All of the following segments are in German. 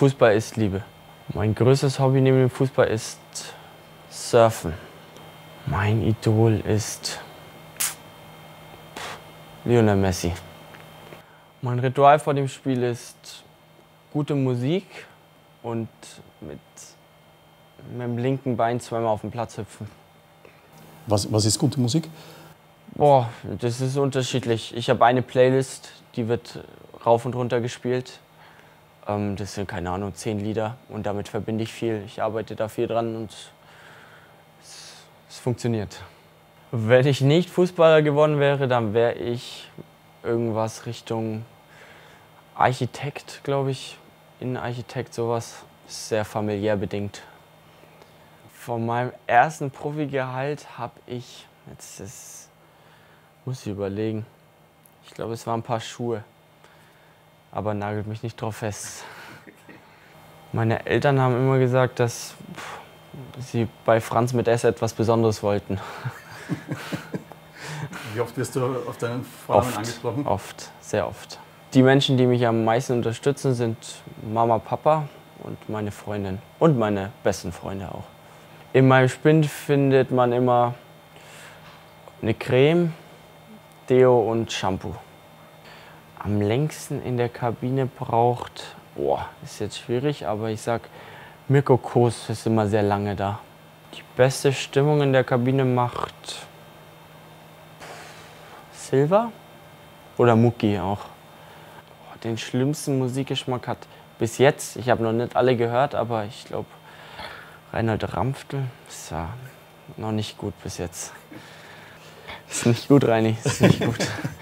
Fußball ist Liebe. Mein größtes Hobby neben dem Fußball ist Surfen. Mein Idol ist Lionel Messi. Mein Ritual vor dem Spiel ist gute Musik und mit, mit dem linken Bein zweimal auf den Platz hüpfen. Was, was ist gute Musik? Boah, das ist unterschiedlich. Ich habe eine Playlist, die wird rauf und runter gespielt. Ähm, das sind, keine Ahnung, zehn Lieder und damit verbinde ich viel. Ich arbeite da viel dran und es, es funktioniert. Wenn ich nicht Fußballer geworden wäre, dann wäre ich irgendwas Richtung Architekt, glaube ich. Innenarchitekt, sowas. Sehr familiär bedingt. Von meinem ersten Profigehalt habe ich, jetzt ist, muss ich überlegen, ich glaube, es waren ein paar Schuhe. Aber nagelt mich nicht drauf fest. Meine Eltern haben immer gesagt, dass sie bei Franz mit S etwas Besonderes wollten. Wie oft wirst du auf deinen Vornamen Oft, angesprochen? oft, sehr oft. Die Menschen, die mich am meisten unterstützen, sind Mama, Papa und meine Freundin und meine besten Freunde auch. In meinem Spind findet man immer eine Creme, Deo und Shampoo. Am längsten in der Kabine braucht, boah, ist jetzt schwierig, aber ich sag, Mirko Kos ist immer sehr lange da. Die beste Stimmung in der Kabine macht Silva oder Mucki auch. Den schlimmsten Musikgeschmack hat bis jetzt, ich habe noch nicht alle gehört, aber ich glaube, Reinhold Ramftel ist ja noch nicht gut bis jetzt. Ist nicht gut, Reini, ist nicht gut.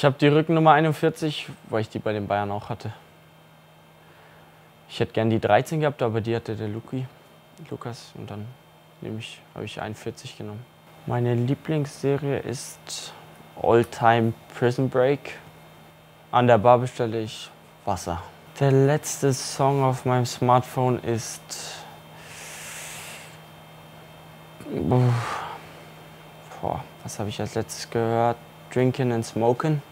Ich habe die Rückennummer 41, weil ich die bei den Bayern auch hatte. Ich hätte gern die 13 gehabt, aber die hatte der Luki, Lukas und dann ich, habe ich 41 genommen. Meine Lieblingsserie ist All Time Prison Break. An der Bar bestelle ich Wasser. Der letzte Song auf meinem Smartphone ist. Boah, was habe ich als letztes gehört? Drinking and Smoking.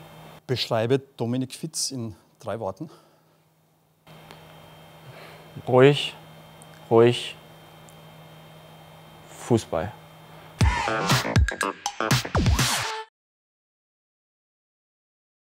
Beschreibe Dominik Fitz in drei Worten. Ruhig, ruhig. Fußball.